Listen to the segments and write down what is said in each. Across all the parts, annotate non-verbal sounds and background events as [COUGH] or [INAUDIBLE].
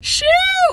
Shoo!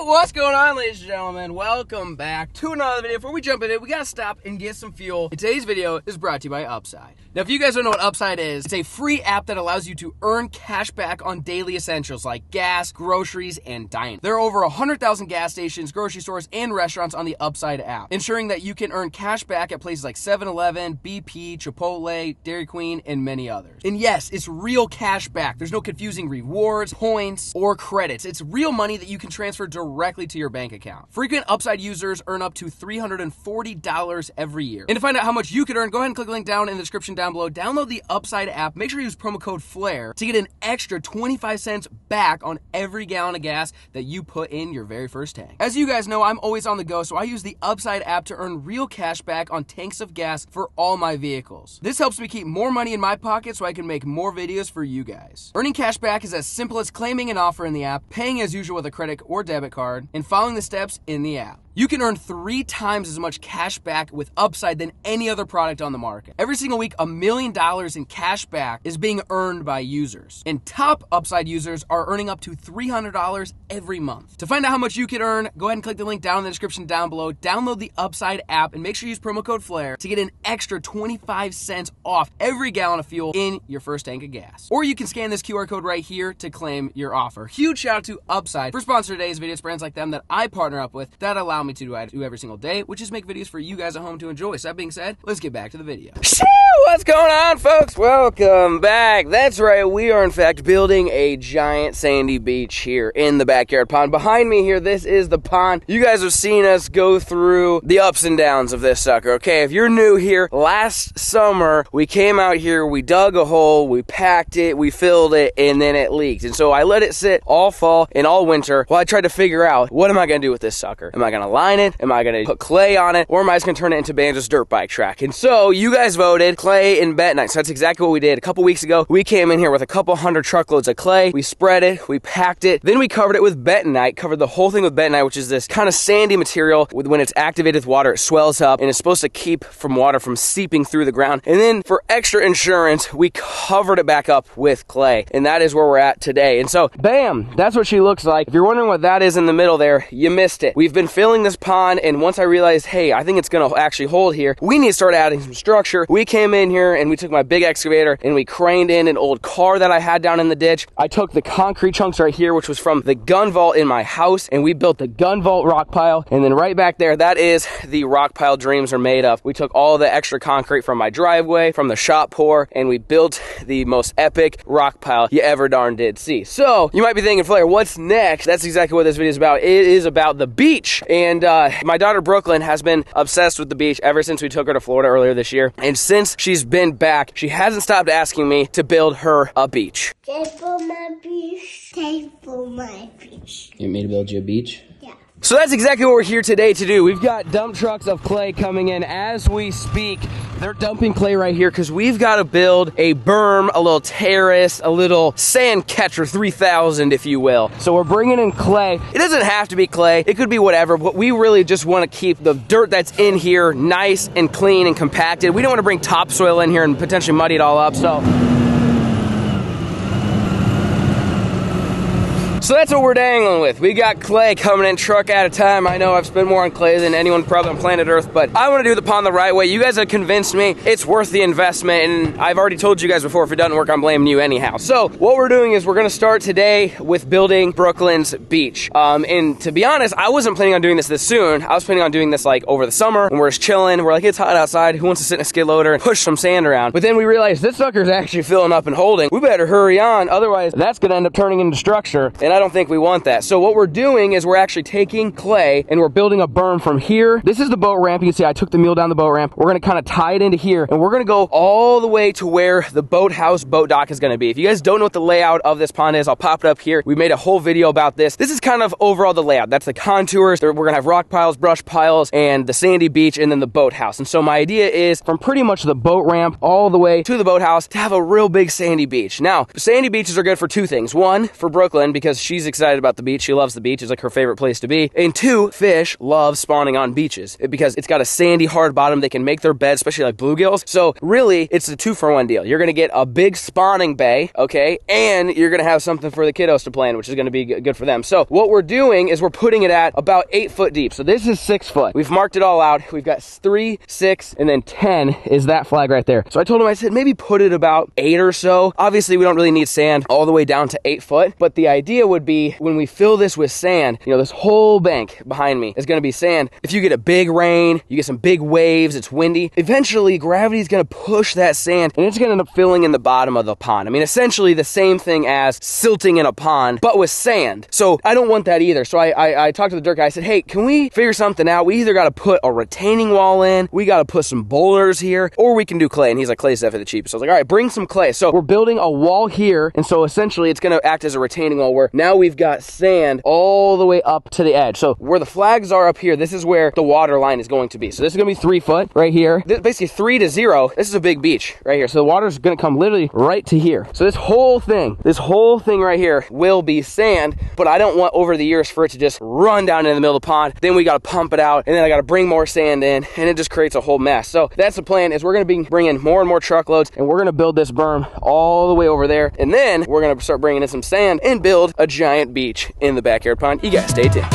What's going on, ladies and gentlemen? Welcome back to another video. Before we jump in we gotta stop and get some fuel. And today's video is brought to you by Upside. Now, if you guys don't know what Upside is, it's a free app that allows you to earn cash back on daily essentials like gas, groceries, and dining. There are over 100,000 gas stations, grocery stores, and restaurants on the Upside app, ensuring that you can earn cash back at places like 7-Eleven, BP, Chipotle, Dairy Queen, and many others. And yes, it's real cash back. There's no confusing rewards, points, or credits. It's real money that you can transfer directly to your bank account. Frequent Upside users earn up to $340 every year. And to find out how much you could earn, go ahead and click the link down in the description down below. Download the Upside app. Make sure you use promo code FLAIR to get an extra 25 cents back on every gallon of gas that you put in your very first tank. As you guys know, I'm always on the go, so I use the Upside app to earn real cash back on tanks of gas for all my vehicles. This helps me keep more money in my pocket so I can make more videos for you guys. Earning cash back is as simple as claiming an offer in the app, paying as usual with a credit or debit card, and following the steps in the app. You can earn three times as much cash back with Upside than any other product on the market. Every single week, a million dollars in cash back is being earned by users. And top Upside users are earning up to $300 every month. To find out how much you can earn, go ahead and click the link down in the description down below. Download the Upside app and make sure you use promo code FLAIR to get an extra 25 cents off every gallon of fuel in your first tank of gas. Or you can scan this QR code right here to claim your offer. Huge shout out to Upside for sponsoring today's video. It's brands like them that I partner up with that allow me to do I do every single day, which is make videos for you guys at home to enjoy. So that being said, let's get back to the video. What's going on, folks? Welcome back. That's right, we are in fact building a giant sandy beach here in the backyard pond. Behind me here, this is the pond. You guys have seen us go through the ups and downs of this sucker. Okay, if you're new here, last summer we came out here, we dug a hole, we packed it, we filled it, and then it leaked. And so I let it sit all fall and all winter while I tried to figure out what am I gonna do with this sucker? Am I gonna line it? Am I gonna put clay on it? Or am I just gonna turn it into Banjo's dirt bike track? And so you guys voted clay and bentonite. So that's exactly what we did. A couple weeks ago, we came in here with a couple hundred truckloads of clay. We spread it, we packed it, then we covered it with bentonite, covered the whole thing with bentonite, which is this kind of sandy material. When it's activated with water, it swells up and it's supposed to keep from water from seeping through the ground. And then for extra insurance, we covered it back up with clay. And that is where we're at today. And so, bam, that's what she looks like. If you're wondering what that is in the middle there, you missed it. We've been filling this pond, and once I realized, hey, I think it's gonna actually hold here, we need to start adding some structure. We came in here and we took my big excavator and we craned in an old car that I had down in the ditch. I took the concrete chunks right here, which was from the gun vault in my house, and we built the gun vault rock pile. And then right back there, that is the rock pile dreams are made of. We took all the extra concrete from my driveway, from the shop pour, and we built the most epic rock pile you ever darn did see. So you might be thinking, Flair, what's next? That's exactly what this video is about. It is about the beach. And uh, my daughter Brooklyn has been obsessed with the beach ever since we took her to Florida earlier this year. And since she's been back, she hasn't stopped asking me to build her a beach. Stay for my beach. Stay for my beach. You want me to build you a beach? Yeah. So that's exactly what we're here today to do. We've got dump trucks of clay coming in as we speak. They're dumping clay right here because we've got to build a berm, a little terrace, a little sand catcher 3000, if you will. So we're bringing in clay. It doesn't have to be clay. It could be whatever, but we really just want to keep the dirt that's in here nice and clean and compacted. We don't want to bring topsoil in here and potentially muddy it all up. So So that's what we're dangling with. We got clay coming in truck at a time. I know I've spent more on clay than anyone probably on planet Earth, but I want to do the pond the right way. You guys have convinced me it's worth the investment, and I've already told you guys before if it doesn't work, I'm blaming you anyhow. So what we're doing is we're going to start today with building Brooklyn's beach. Um, and to be honest, I wasn't planning on doing this this soon. I was planning on doing this like over the summer when we're just chilling. We're like, it's hot outside. Who wants to sit in a skid loader and push some sand around? But then we realized this sucker's actually filling up and holding. We better hurry on, otherwise that's going to end up turning into structure. And I don't think we want that. So what we're doing is we're actually taking clay and we're building a berm from here. This is the boat ramp. You can see I took the mule down the boat ramp. We're gonna kind of tie it into here and we're gonna go all the way to where the boathouse boat dock is gonna be. If you guys don't know what the layout of this pond is, I'll pop it up here. We made a whole video about this. This is kind of overall the layout. That's the contours. We're gonna have rock piles, brush piles, and the sandy beach and then the boathouse. And so my idea is from pretty much the boat ramp all the way to the boathouse to have a real big sandy beach. Now, sandy beaches are good for two things. One, for Brooklyn, because she's excited about the beach. She loves the beach. It's like her favorite place to be. And two, fish love spawning on beaches eh, because it's got a sandy, hard bottom. They can make their bed, especially like bluegills. So really, it's a two for one deal. You're going to get a big spawning bay, okay? And you're going to have something for the kiddos to play in, which is going to be good for them. So what we're doing is we're putting it at about eight foot deep. So this is six foot. We've marked it all out. We've got three, six, and then 10 is that flag right there. So I told him, I said, maybe put it about eight or so. Obviously, we don't really need sand all the way down to eight foot, but the idea would be when we fill this with sand, you know, this whole bank behind me is going to be sand. If you get a big rain, you get some big waves, it's windy, eventually gravity is going to push that sand and it's going to end up filling in the bottom of the pond. I mean, essentially the same thing as silting in a pond, but with sand. So I don't want that either. So I, I, I talked to the dirt guy. I said, hey, can we figure something out? We either got to put a retaining wall in, we got to put some boulders here, or we can do clay. And he's like, clay's definitely the cheapest. So I was like, all right, bring some clay. So we're building a wall here. And so essentially it's going to act as a retaining wall where now we've got sand all the way up to the edge. So where the flags are up here, this is where the water line is going to be. So this is going to be three foot right here. This, basically three to zero. This is a big beach right here. So the water is going to come literally right to here. So this whole thing, this whole thing right here will be sand, but I don't want over the years for it to just run down in the middle of the pond. Then we got to pump it out and then I got to bring more sand in and it just creates a whole mess. So that's the plan is we're going to be bringing more and more truckloads and we're going to build this berm all the way over there. And then we're going to start bringing in some sand and build a giant beach in the backyard pond. You guys stay tuned.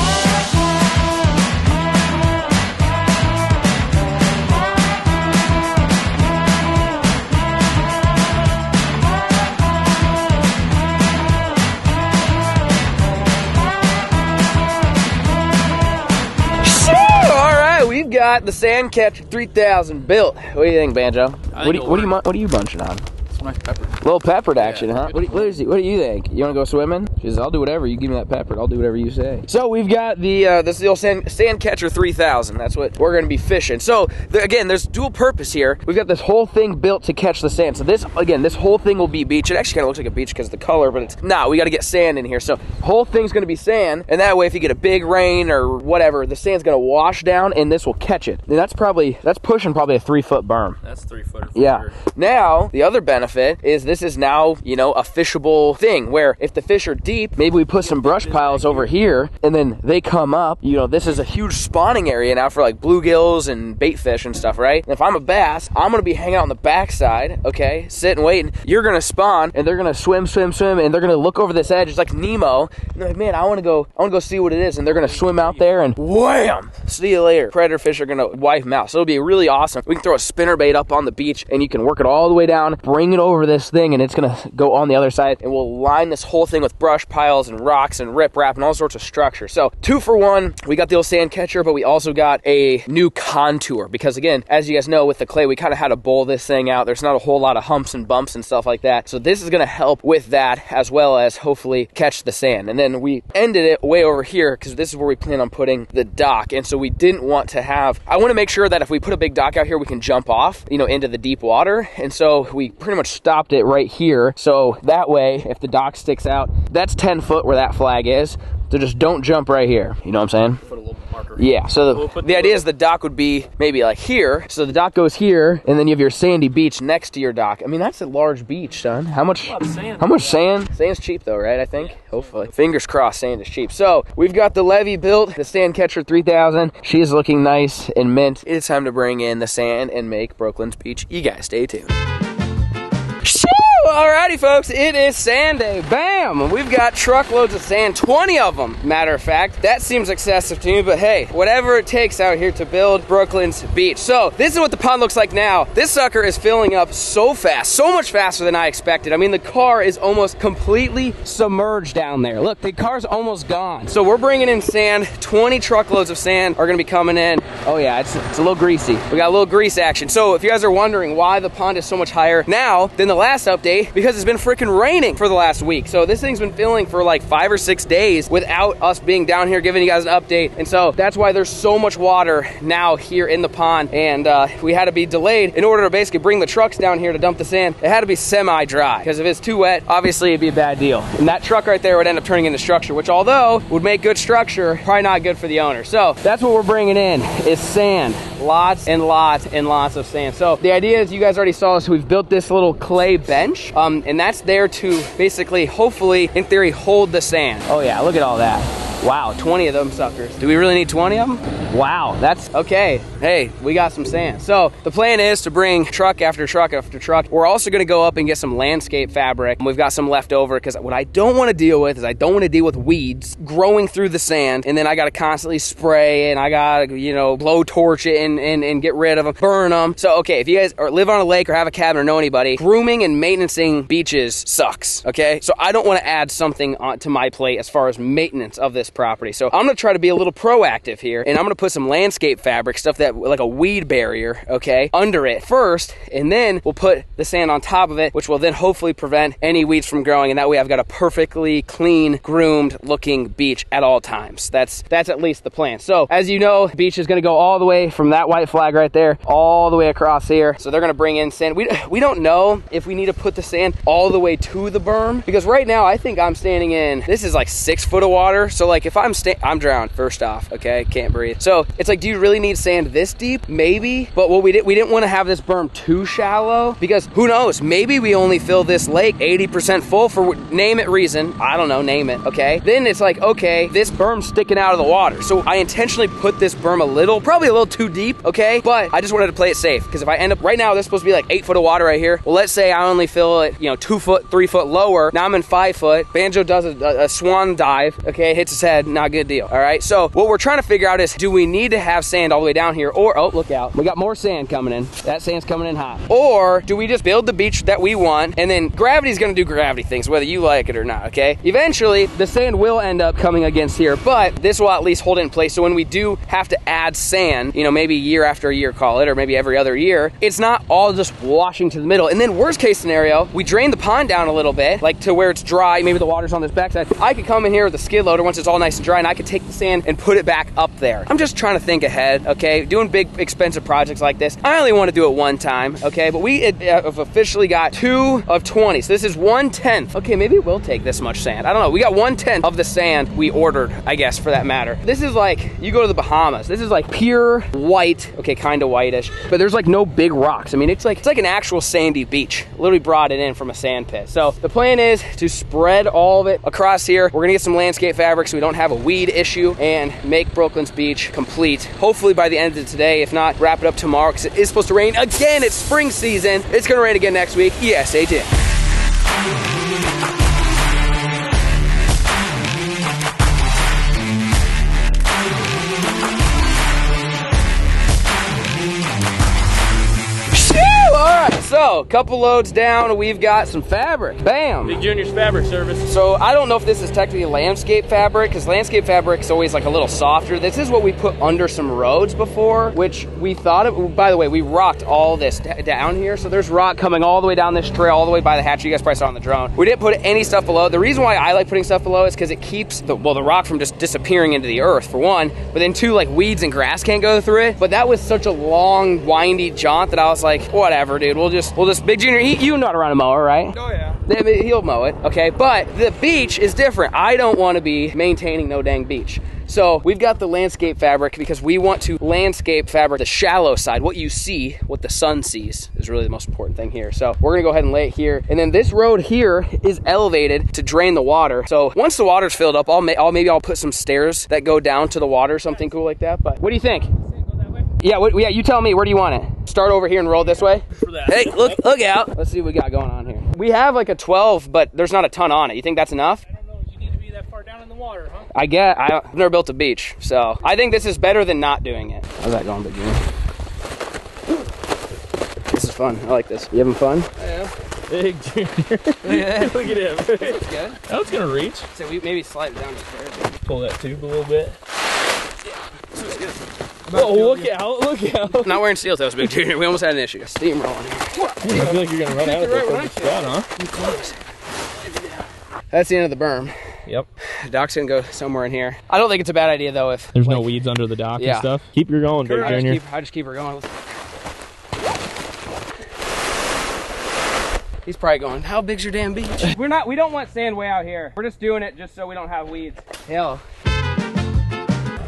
All right, we've got the Sandcatcher 3000 built. What do you think, Banjo? What, do, what, do you, what are you bunching on? nice pepper. Little peppered action, yeah, huh? What, what, is he, what do you think? You want to go swimming? She says, I'll do whatever. You give me that pepper. I'll do whatever you say. So we've got the uh, this is the old sand, sand catcher 3000. That's what we're going to be fishing. So the, again, there's dual purpose here. We've got this whole thing built to catch the sand. So this again, this whole thing will be beach. It actually kind of looks like a beach because of the color, but it's not. Nah, we got to get sand in here. So whole thing's going to be sand, and that way, if you get a big rain or whatever, the sand's going to wash down, and this will catch it. And that's probably that's pushing probably a three foot berm. That's three foot. Yeah. Sure. Now the other benefit is this is now you know a fishable thing where if the fish are deep, maybe we put some brush piles over here and then they come up. You know, this is a huge spawning area now for like bluegills and bait fish and stuff, right? And if I'm a bass, I'm gonna be hanging out on the backside, okay, sitting waiting. You're gonna spawn and they're gonna swim, swim, swim, and they're gonna look over this edge. It's like Nemo. And they're like, man, I wanna go, I wanna go see what it is. And they're gonna swim out there and wham! See you later. Predator fish are gonna wipe them out. So it'll be really awesome. We can throw a spinner bait up on the beach and you can work it all the way down, bring it over this thing, and it's gonna go on the other side. And we'll line this whole thing with brush piles and rocks and riprap and all sorts of structure. So two for one, we got the old sand catcher, but we also got a new contour because again, as you guys know, with the clay, we kind of had to bowl this thing out. There's not a whole lot of humps and bumps and stuff like that. So this is gonna help with that as well as hopefully catch the sand. And then we ended it way over here because this is where we plan on putting the dock. And so we didn't want to have, I wanna make sure that if we put a big dock out here, we can jump off, you know, into the deep water. And so we pretty much stopped it right here. So that way, if the dock sticks out, that's 10 foot where that flag is. So just don't jump right here. You know what I'm saying? Put a little marker. Yeah. So the, We'll the the idea is the dock would be maybe like here. So the dock goes here, and then you have your sandy beach next to your dock. I mean, that's a large beach, son. How much? sand. How much sand? Sand's cheap though, right? I think. Hopefully. Fingers crossed, sand is cheap. So we've got the levee built, the Sand Catcher 3000. She is looking nice and mint. It's time to bring in the sand and make Brooklyn's beach. You guys stay tuned. Alrighty, folks, it is sand day. Bam! We've got truckloads of sand, 20 of them, matter of fact. That seems excessive to me, but hey, whatever it takes out here to build Brooklyn's beach. So, this is what the pond looks like now. This sucker is filling up so fast, so much faster than I expected. I mean, the car is almost completely submerged down there. Look, the car's almost gone. So, we're bringing in sand. 20 truckloads of sand are gonna be coming in. Oh, yeah, it's, it's a little greasy. We got a little grease action. So, if you guys are wondering why the pond is so much higher now than the last update, because it's been freaking raining for the last week. So this thing's been filling for like five or six days without us being down here giving you guys an update. And so that's why there's so much water now here in the pond. And uh, we had to be delayed in order to basically bring the trucks down here to dump the sand. It had to be semi-dry because if it's too wet, obviously it'd be a bad deal. And that truck right there would end up turning into structure, which although would make good structure, probably not good for the owner. So that's what we're bringing in is sand. Lots and lots and lots of sand. So the idea is you guys already saw this. We've built this little clay bench, um, and that's there to basically, hopefully, in theory, hold the sand. Oh yeah, look at all that. Wow, 20 of them suckers. Do we really need 20 of them? Wow, that's okay. Hey, we got some sand. So the plan is to bring truck after truck after truck. We're also gonna go up and get some landscape fabric. We've got some left over because what I don't wanna deal with is I don't wanna deal with weeds growing through the sand and then I gotta constantly spray and I gotta, you know, blow torch it and, and, and get rid of them, burn them. So, okay, if you guys are, live on a lake or have a cabin or know anybody, grooming and maintaining beaches sucks, okay? So I don't wanna add something on, to my plate as far as maintenance of this property. So I'm gonna try to be a little proactive here and I'm gonna put some landscape fabric, stuff that like a weed barrier, okay, under it first, and then we'll put the sand on top of it, which will then hopefully prevent any weeds from growing. And that way I've got a perfectly clean, groomed looking beach at all times. That's that's at least the plan. So as you know, beach is gonna go all the way from that white flag right there, all the way across here. So they're gonna bring in sand. We, we don't know if we need to put the sand all the way to the berm because right now I think I'm standing in, this is like six foot of water. So like if I'm sta- I'm drowned first off, okay, can't breathe. So it's like, do you really need sand this deep? Maybe, but what we did, we didn't want to have this berm too shallow because who knows? Maybe we only fill this lake 80% full for name it reason. I don't know, name it, okay? Then it's like, okay, this berm's sticking out of the water. So I intentionally put this berm a little, probably a little too deep, okay? But I just wanted to play it safe because if I end up right now, this supposed to be like eight foot of water right here. Well, let's say I only fill it, you know, two foot, three foot lower. Now I'm in five foot. Banjo does a, a, a swan dive, okay? Hits his head, not a good deal, all right? So what we're trying to figure out is, do we need to have sand all the way down here or, oh, look out. We got more sand coming in. That sand's coming in hot. Or do we just build the beach that we want and then gravity's gonna do gravity things, whether you like it or not, okay? Eventually, the sand will end up coming against here, but this will at least hold it in place. So when we do have to add sand, you know, maybe year after year, call it, or maybe every other year, it's not all just washing to the middle. And then worst case scenario, we drain the pond down a little bit, like to where it's dry, maybe the water's on this backside. I could come in here with a skid loader once it's all nice and dry and I could take the sand and put it back up there. I'm just trying to think ahead, okay? Doing big expensive projects like this, I only want to do it one time, okay? But we uh, have officially got two of 20. So this is one tenth. Okay, maybe it will take this much sand. I don't know. We got one tenth of the sand we ordered, I guess, for that matter. This is like, you go to the Bahamas. This is like pure white, okay, kind of whitish, but there's like no big rocks. I mean, it's like, it's like an actual sandy beach. Literally brought it in from a sand pit. So the plan is to spread all of it across here. We're gonna get some landscape fabric so we don't have a weed issue and make Brooklyn's beach complete. Hopefully by the end of today, if not, wrap it up tomorrow because it is supposed to rain again. It's spring season. It's gonna rain again next week. Yes, it did. Couple loads down, we've got some fabric. Bam! Big Junior's Fabric Service. So I don't know if this is technically landscape fabric, because landscape fabric is always like a little softer. This is what we put under some roads before, which we thought of, by the way, we rocked all this down here. So there's rock coming all the way down this trail, all the way by the hatch. You guys probably saw on the drone. We didn't put any stuff below. The reason why I like putting stuff below is because it keeps the, well, the rock from just disappearing into the earth, for one, but then two, like weeds and grass can't go through it. But that was such a long, windy jaunt that I was like, whatever, dude, we'll just, we'll just, Big Junior, he, you know how to run a mower, right? Oh yeah. He'll mow it, okay? But the beach is different. I don't want to be maintaining no dang beach. So we've got the landscape fabric because we want to landscape fabric the shallow side. What you see, what the sun sees is really the most important thing here. So we're gonna go ahead and lay it here. And then this road here is elevated to drain the water. So once the water's filled up, I'll, I'll maybe I'll put some stairs that go down to the water, something cool like that. But what do you think? Yeah, what, yeah, you tell me, where do you want it? Start over here and roll this way? Hey, look, look out. Let's see what we got going on here. We have like a 12, but there's not a ton on it. You think that's enough? I don't know. You need to be that far down in the water, huh? I get, I, I've never built a beach, so I think this is better than not doing it. How's that going, Big Junior? This is fun. I like this. You having fun? I am. Big Junior. [LAUGHS] Yeah. Look at him. It's good. That was gonna reach. So we maybe slide it down just there. Pull that tube a little bit. Oh, look out! Look out! [LAUGHS] Not wearing steel toes, Big Junior. We almost had an issue. Steam rolling here. I feel like you're gonna run out of right the when I spot, huh? You close. That's the end of the berm. Yep. Dock's gonna go somewhere in here. I don't think it's a bad idea though if There's no weeds under the dock Yeah. and stuff. Keep her going, Big I just, Junior. keep, I just keep her going. He's probably going, how big's your damn beach? We're not, we don't want sand way out here. We're just doing it just so we don't have weeds. Hell.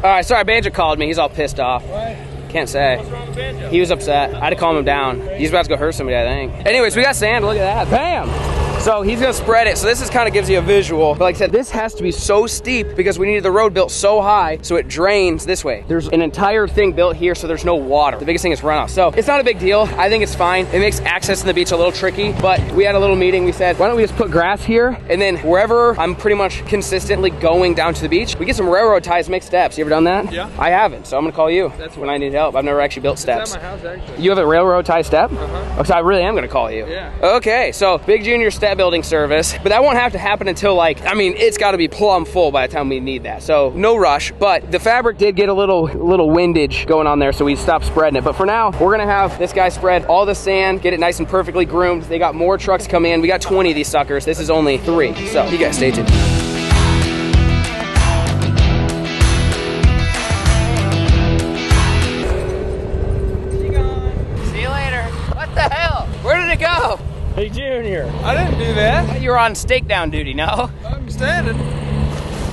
All right, sorry, Banjo called me. He's all pissed off. What? Can't say. What's wrong with Banjo? He was upset. I had to calm him down. He's about to go hurt somebody, I think. Anyways, we got sand. Look at that. Bam! So he's gonna spread it. So this is kind of gives you a visual. But like I said, this has to be so steep because we needed the road built so high so it drains this way. There's an entire thing built here so there's no water. The biggest thing is runoff. So it's not a big deal. I think it's fine. It makes access to the beach a little tricky, but we had a little meeting. We said, why don't we just put grass here and then wherever I'm pretty much consistently going down to the beach, we get some railroad ties, make steps. You ever done that? Yeah. I haven't, so I'm gonna call you. That's when I need help. I've never actually built steps. house actually. You have a railroad tie step? Uh-huh. Oh, so I really am gonna call you. Yeah. Okay, so big junior step building service, but that won't have to happen until like, I mean, it's gotta be plumb full by the time we need that. So no rush, but the fabric did get a little, little windage going on there, so we stopped spreading it. But for now, we're gonna have this guy spread all the sand, get it nice and perfectly groomed. They got more trucks come in. We got 20 of these suckers. This is only three. So you guys stay tuned. Hey, Junior. I didn't do that. You were on stakedown duty, no? I'm standing.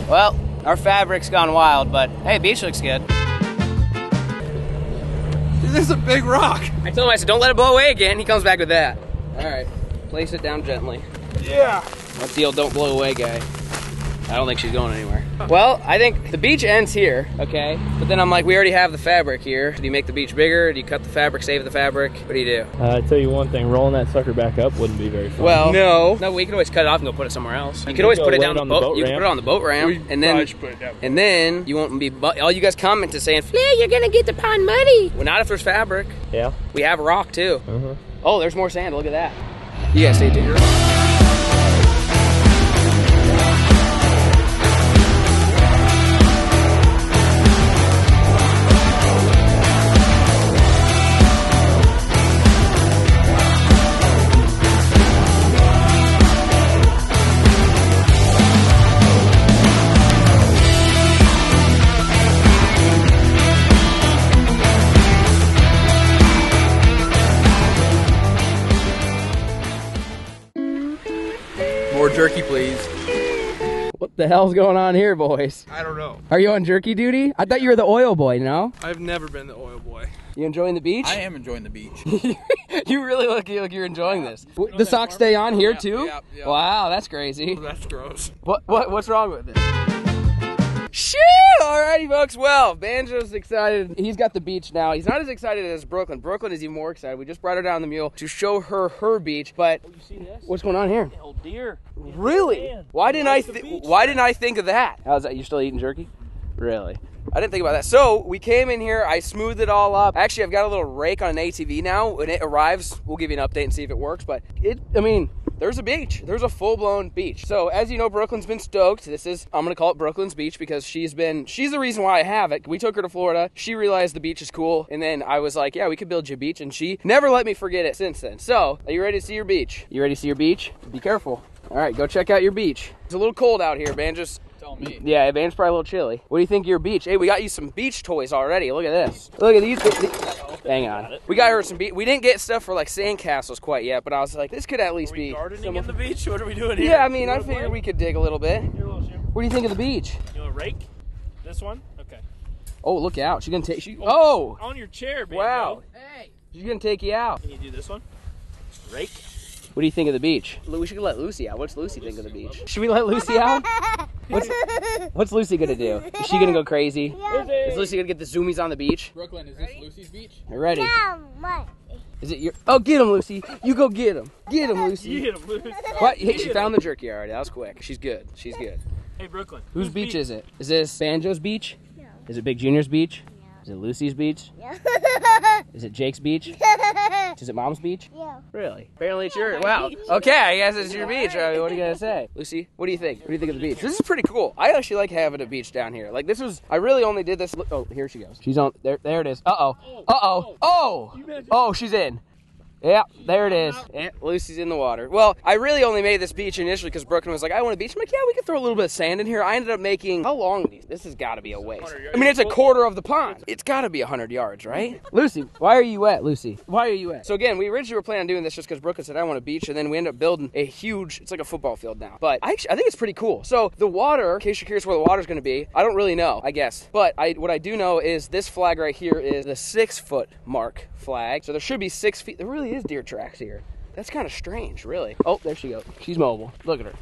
Well, our fabric's gone wild, but hey, beach looks good. Dude, this is a big rock. I told him, I said, don't let it blow away again. He comes back with that. All right, place it down gently. Yeah. That deal don't blow away, guy. I don't think she's going anywhere. Well, I think the beach ends here, okay? But then I'm like, we already have the fabric here. Do you make the beach bigger? Do you cut the fabric, save the fabric? What do you do? Uh, I tell you one thing, rolling that sucker back up wouldn't be very fun. Well, no. No, we can always cut it off and go put it somewhere else. You could always put it down it the on the boat. boat You could put it on the boat ramp, We and then put it down. and then you won't be. All you guys comment to saying, "Flea, you're gonna get the pond muddy." Well, not if there's fabric. yeah. We have rock too. Uh-huh. Oh, there's more sand. Look at that. You guys stay tuned. The hell's going on here, boys? I don't know. Are you on jerky duty? I thought you were the oil boy. No? I've never been the oil boy. You enjoying the beach? I am enjoying the beach. [LAUGHS] you really look like you're enjoying this. W- The socks stay on here too? yeah, yeah. Wow, that's crazy. Oh, that's gross. What what what's wrong with it? Shit! Alrighty, folks. Well, Banjo's excited. He's got the beach now. He's not as excited as Brooklyn. Brooklyn is even more excited. We just brought her down the mule to show her her beach. But You see this? what's going on here? Oh, deer. Really? Man, Why didn't I? like the Th- beach. why didn't I think of that? How's that? You still eating jerky? Really? I didn't think about that. So we came in here. I smoothed it all up. Actually, I've got a little rake on an ATV now. When it arrives, we'll give you an update and see if it works. But it, I mean, there's a beach. There's a full-blown beach. So as you know, Brooklyn's been stoked. This is I'm gonna call it Brooklyn's beach because she's been she's the reason why I have it. We took her to Florida. She realized the beach is cool, and then I was like, yeah, we could build you a beach, and she never let me forget it since then. So are you ready to see your beach? You ready to see your beach? Be careful. All right, go check out your beach. It's a little cold out here, man. Just Tell me. yeah, Van's probably a little chilly. What do you think of your beach? Hey, we got you some beach toys already. Look at this. Look at these. Hang on. We got her some beach. We didn't get stuff for like sandcastles quite yet, but I was like, this could at least be. Gardening some in the beach? What are we doing here? Yeah, I mean, I wanna figured play? we could dig a little bit. Here, little What do you think of the beach? You want a rake? This one? Okay. Oh, look out! She's gonna take. She. Oh, oh! On your chair, Banjo. wow. Hey, she's gonna take you out. Can you do this one? Rake? What do you think of the beach? We should let Lucy out. What's Lucy think of the beach? Should we let Lucy out? [LAUGHS] What's, what's Lucy gonna do? Is she gonna go crazy? Is Lucy gonna get the zoomies on the beach? Brooklyn, is this Lucy's beach? You ready? Down, what? Is it your? Oh, get him, Lucy. You go get him. Get him, Lucy. Get him, Luke. What? Hey, she found the jerky already. That was quick. She's good. She's good. Hey, Brooklyn. Whose beach is it? Is this Banjo's beach? No. Is it Big Junior's beach? Is it Lucy's beach? Yeah. [LAUGHS] Is it Jake's beach? [LAUGHS] Is it Mom's beach? yeah. Really? Apparently it's your. Wow. [LAUGHS] Okay, I guess it's your beach. I mean, what are you gonna say, [LAUGHS] Lucy? What do you think? What do you think of the beach? This is pretty cool. I actually like having a beach down here. Like this was. I really only did this. Oh, here she goes. She's on. There. There it is. Uh oh. Uh oh. Oh. Oh. She's in. Yeah, there it is. Yeah, Lucy's in the water. Well, I really only made this beach initially because Brooklyn was like, I want a beach. I'm like, yeah, we can throw a little bit of sand in here. I ended up making, how long these? This has got to be a waste. I mean, it's a quarter of the pond. It's got to be 100 yards, right? [LAUGHS] Lucy, why are you wet, Lucy? Why are you wet? So again, we originally were planning on doing this just because Brooklyn said, I want a beach. And then we end up building a huge, it's like a football field now. But I, actually, I think it's pretty cool. So the water, in case you're curious where the water's going to be, I don't really know, I guess. But I, what I do know is this flag right here is the six foot mark flag. So there should be six feet. There really is deer tracks here. That's kind of strange, really. Oh, there she goes. She's mobile. Look at her.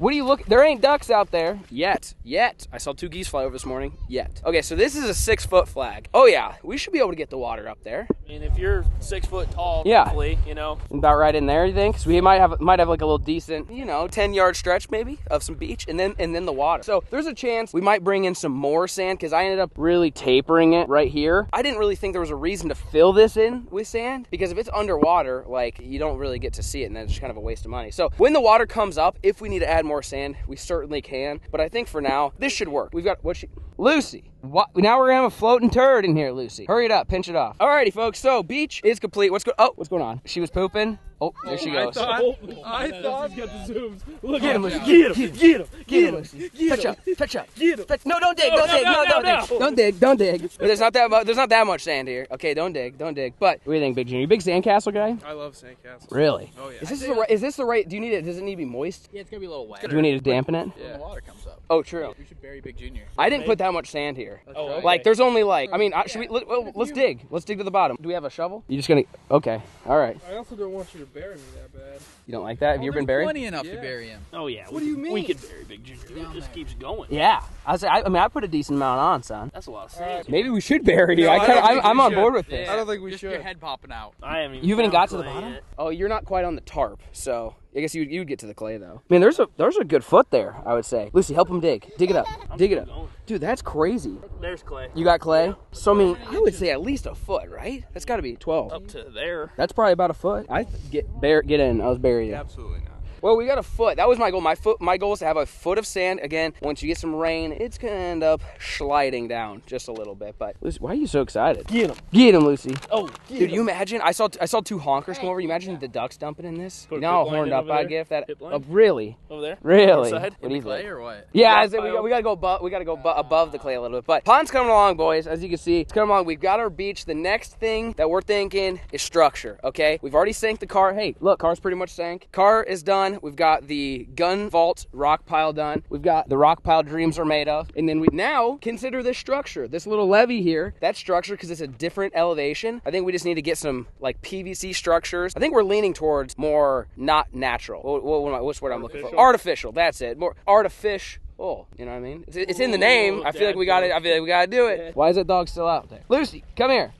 What do you look? There ain't ducks out there yet. Yet. I saw two geese fly over this morning. Yet. Okay, so this is a six foot flag. Oh yeah, we should be able to get the water up there. I mean, if you're six foot tall, Yeah. hopefully, you know. About right in there, you think? So we might have might have like a little decent, you know, ten yard stretch maybe of some beach, and then and then the water. So there's a chance we might bring in some more sand because I ended up really tapering it right here. I didn't really think there was a reason to fill this in with sand because if it's underwater, like you don't really get to see it, and then it's kind of a waste of money. So when the water comes up, if we need to add more sand, we certainly can. But I think for now, this should work. We've got what she Lucy. What? Now we're gonna have a floating turd in here, Lucy. Hurry it up, pinch it off. Alrighty, folks. So beach is complete. What's go? Oh, what's going on? She was pooping. Oh, there she goes. Oh, I thought. I thought. got the zooms. Look Get him, at Lucy. Get him. Get him. Get him, Lucy. Touch up. Touch up. Get him. Touch- No, don't dig. Don't dig. no, No, no, don't dig. Don't dig. Don't dig. There's not that much. There's not that much sand here. Okay, don't dig. Don't dig. But what do you think, Big Junior? You big sandcastle guy? I love sandcastles. Really? Oh, yeah. Is this the right? Is this the right? Do you need it? Does it need to be moist? Yeah, it's gonna be a little wet. Do we need to dampen it? Yeah. When the water comes up. Oh, true. We should bury Big Junior. I didn't put that much sand here. Oh, okay. Like, there's only like, I mean, I- should we? Let, well, let's dig. Let's dig to the bottom. Do we have a shovel? You're just gonna? Okay. All right. I also don't want you to bury me that bad. You don't like that? Have you oh, ever been buried? Plenty enough Yeah. to bury him. Oh yeah. What do you mean? We could bury Big Junior. It just keeps going. Yeah. I was. I, I mean, I put a decent amount on, son. That's a lot of sand. Maybe we should bury you. No, I I kinda, don't I'm, I'm on board with this. I don't think we Just should. your head popping out. I haven't You haven't even got to the bottom. Oh, you're not quite on the tarp, so I guess you you'd get to the clay though. I mean, there's a there's a good foot there. I would say. Lucy, help him dig. Dig it up. Dig it up. going. Dude, that's crazy. There's clay. You got clay? So I mean, I would say at least a foot, right? That's got to be 12. Up to there. That's probably about a foot. I get bear, get in. I was buried. Absolutely not. Well, we got a foot. That was my goal. My foot. My goal is to have a foot of sand. Again, once you get some rain, it's gonna end up sliding down just a little bit. But Lucy, why are you so excited? Get him. Get him, Lucy. Oh, Dude, you imagine? I saw I saw two honkers come over. You imagine the ducks dumping in this? Put You know how horned up I'd get if that. Pip? Uh, really, over there. really. Inside? What do you Clay think? or what? Yeah, I said we, got, we gotta go above. We gotta go bu- above the clay a little bit. But pond's coming along, boys. As you can see, it's coming along. We've got our beach. The next thing that we're thinking is structure. Okay, we've already sank the car. Hey, look, car's pretty much sank. Car is done. We've got the gun vault rock pile done. We've got the rock pile dreams are made of, and then we now consider this structure, this little levee here. That structure because it's a different elevation. I think we just need to get some like PVC structures. I think we're leaning towards more not natural. What, what, what am I- what's what I'm looking for? Artificial. That's it. More artificial. Oh, you know what I mean? It's, it's in the name. I feel like we got it. I feel like we got to do it. Why is that dog still out there? Lucy, come here.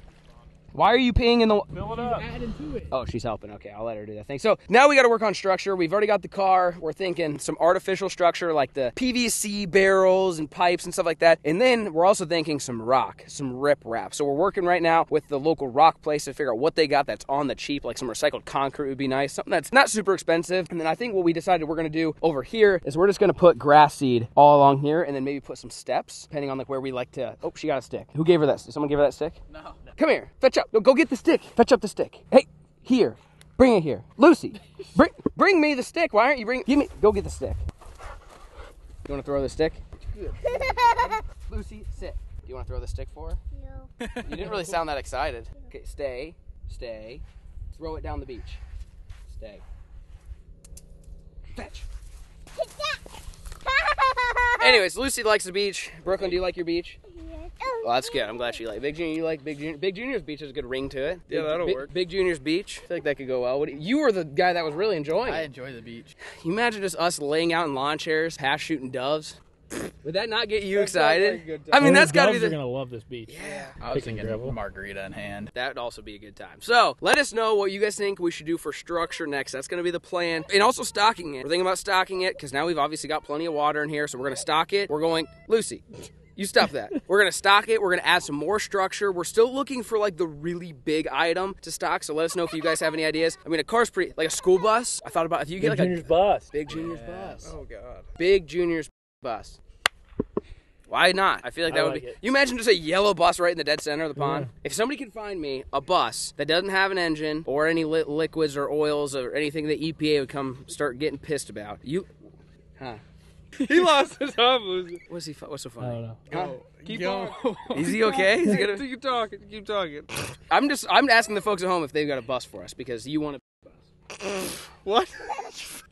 Why are you peeing in the? Fill it up. Oh, she's helping. Okay, I'll let her do that thing. So now we got to work on structure. We've already got the car. We're thinking some artificial structure like the PVC barrels and pipes and stuff like that. And then we're also thinking some rock, some riprap. So we're working right now with the local rock place to figure out what they got that's on the cheap, like some recycled concrete would be nice, something that's not super expensive. And then I think what we decided we're gonna do over here is we're just gonna put grass seed all along here and then maybe put some steps, depending on like where we like to. Oh, she got a stick. Who gave her that? Did someone give her that stick? No. Come here. Fetch up. Go, go get the stick. Fetch up the stick. Hey, here. Bring it here. Lucy, bring bring me the stick. Why aren't you bring? Give me. Go get the stick. You want to throw the stick? [LAUGHS] Lucy, sit. Do you want to throw the stick for her? No. [LAUGHS] You didn't really sound that excited. Okay, stay, stay. Throw it down the beach. Stay. Fetch. [LAUGHS] Anyways, Lucy likes the beach. Brooklyn, do you like your beach? Well, that's good. I'm glad she like Big Junior. You like Big Junior? Big Junior's beach has a good ring to it. Yeah, Big- that'll Big- work. Big Junior's beach. I feel like that could go well. What you, you were the guy that was really enjoying I it. enjoy the beach. [SIGHS] You imagine just us laying out in lawn chairs, half shooting doves. [SIGHS] Would that not get you That sounds like excited? I mean, time. that's got to be Doves are gonna love this beach. Yeah. I was Picking thinking gravel. margarita in hand. That would also be a good time. So let us know what you guys think we should do for structure next. That's going to be the plan. And also stocking it. We're thinking about stocking it because now we've obviously got plenty of water in here. So we're going to stock it. We're going, Lucy, you stop that. We're going to stock it. We're going to add some more structure. We're still looking for like the really big item to stock. So let us know if you guys have any ideas. I mean, a car's pretty, like a school bus. I thought about if you get Big like Junior's a bus. big junior's bus. Oh God. Big junior's bus. Why not? I feel like I that would like be. it. You imagine just a yellow bus right in the dead center of the pond. If somebody can find me a bus that doesn't have an engine or any li- liquids or oils or anything that EPA would come start getting pissed about, you. Huh? He lost his hobbles. What's he? What's so I don't funny? know. Huh? Keep Go. on. [LAUGHS] Is he okay? Is he [LAUGHS] gonna? Keep talking. Keep talking. I'm just. I'm asking the folks at home if they've got a bus for us because you want a, [LAUGHS] What?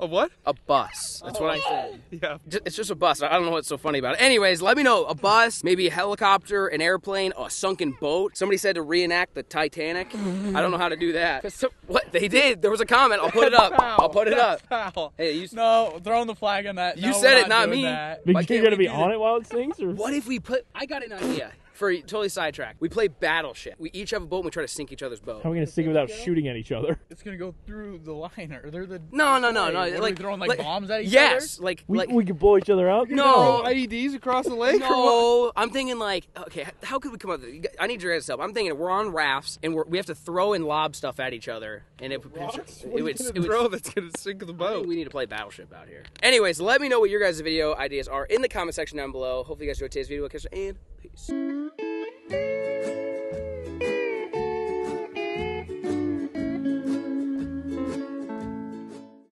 A what? a bus. That's what I said. Yeah. It's just a bus. I don't know what's so funny about it. Anyways, let me know. A bus, maybe a helicopter, an airplane, a sunken boat. Somebody said to reenact the Titanic. I don't know how to do that. [LAUGHS] so- what they did? There was a comment. I'll put it up. I'll put it up. Foul. Hey, you. No, throwing the flag on that. You No, said it, not doing me. that. Big Why G can't gonna be on it while it sinks, or What if we put? I got an idea for totally sidetracked. We play battleship. We each have a boat. and We try to sink each other's boat. how are we gonna sink it without shooting at each other? It's gonna go through the liner. They're the. No, no, no, no. what are we like throwing like, bombs at each yes, other. like We, like we could blow each other up. no. Throw IEDs across the lake? No, I'm thinking like, okay, how could we come up? with I need your guys' help. I'm thinking we're on rafts and we're, we have to throw and lob stuff at each other, and it, What it, are would. you It gonna would throw that's gonna sink the I think boat? we need to play Battleship out here. Anyways, let me know what your guys' video ideas are in the comment section down below. Hopefully, you guys enjoyed today's video. Catch you and peace thank you